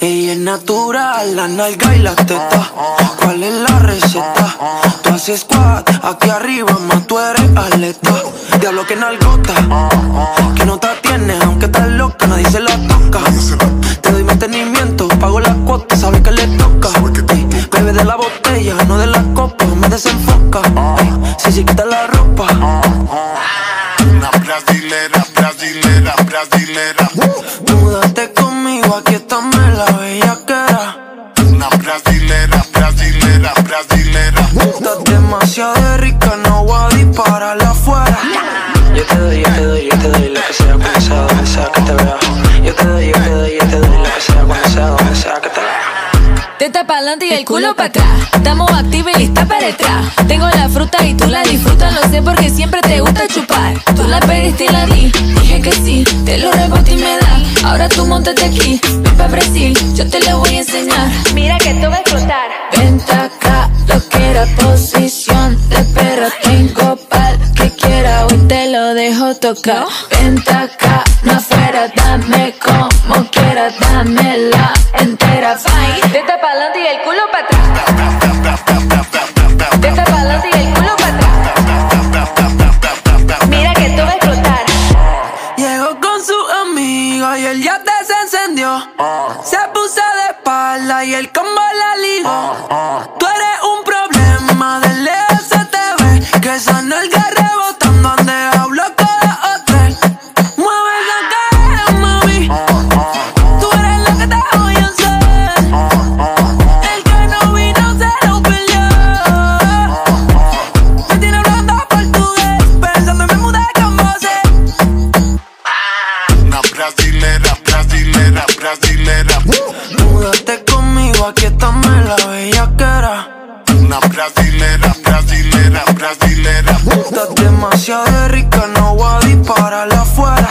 Ella es natural, la nalga y la teta. ¿Cuál es la receta? Tú haces squat, aquí arriba, más tú eres atleta. Diablo que nalgota, que no te tienes, aunque estás loca, nadie se la toca. Te doy mantenimiento, pago la cuota, sabes que le toca. bebe de la botella, no de la copa, me desenfoca. Brasilera, brasilera. Múdate conmigo, aquí está la bellaquera. Una brasilera, brasilera, brasilera. Estás demasiado rica, no voy a dispararla afuera. Yo te doy, yo te doy, yo te doy lo que sea, cuando sea, donde sea que te vea. Yo te doy, yo te doy, yo te doy lo que sea, cuando sea, donde sea que te vea. Teta para adelante y el culo para atrás. Estamos activa y lista para detrás. Tengo la fruta y tú la disfrutas, lo sé porque siempre te gusta chupar. Tú la pediste y la di, que sí, te lo reboté y me da. Ahora tú montate aquí, ven pa' Brasil, yo te lo voy a enseñar. Mira que tú vas a explotar. Vente acá, lo que era posición de perro. Tengo pal que quiera, hoy te lo dejo tocar. Vente acá, no afuera, dame como quiera, dame la entera. Fine. Teta para adelante y el culo para atrás. Se puso de espalda y el combo la ligó. Dame la bellaquera. Una brasilera, brasilera, brasilera. Estás demasiado rica, no voy a dispararla afuera.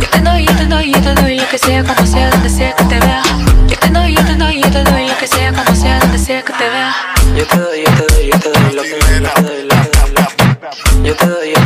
Yo te doy, yo te doy, yo te doy lo que sea, como sea, donde sea que te vea. Yo te doy, yo te doy, yo te doy lo que sea, como sea, donde sea que te vea. Yo te doy, yo te doy, yo te doy lo que sea, yo te doy, yo te doy.